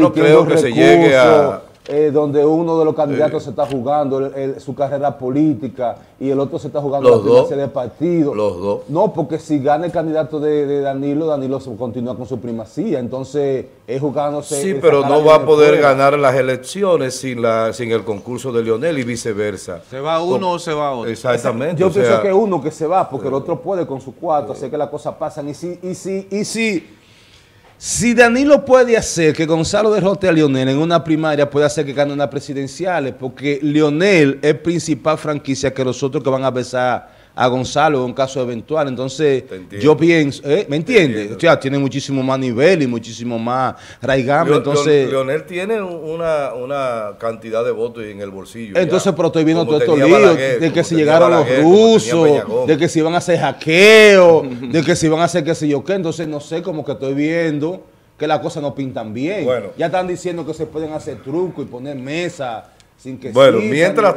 no creo que se llegue a... Eh, donde uno de los candidatos se está jugando el- el- su carrera política y el otro se está jugando Los la dos. primacia de partido. Los dos. No, porque si gana el candidato de, de Danilo, Danilo se continúa con su primacía. Entonces, es jugándose. Sí, el pero no va a poder fuera. ganar las elecciones sin, la, sin el concurso de Lionel y viceversa. ¿Se va uno o se va otro? Exactamente. Yo o pienso sea, que uno que se va, porque el otro puede con su cuarto, hacer que las cosas pasan. Y si, y si, y si, si Danilo puede hacer que Gonzalo derrote a Lionel en una primaria, puede hacer que gane una presidencial, porque Lionel es principal franquicia que los otros que van a besar a Gonzalo en un caso eventual. Entonces, yo pienso, ¿eh? ¿me entiendes? O sea, tiene muchísimo más nivel y muchísimo más raigambre. Entonces, Leo- Leonel tiene una, una cantidad de votos en el bolsillo. Entonces, ya. pero estoy viendo Como todos estos líos Balaguer, de que si llegaron los Balaguer, rusos, de que si iban a hacer hackeo, de que si iban a hacer qué sé yo qué. Entonces, no sé, como que estoy viendo que las cosas no pintan bien. Bueno. ya están diciendo que se pueden hacer trucos y poner mesas sin que Bueno, mientras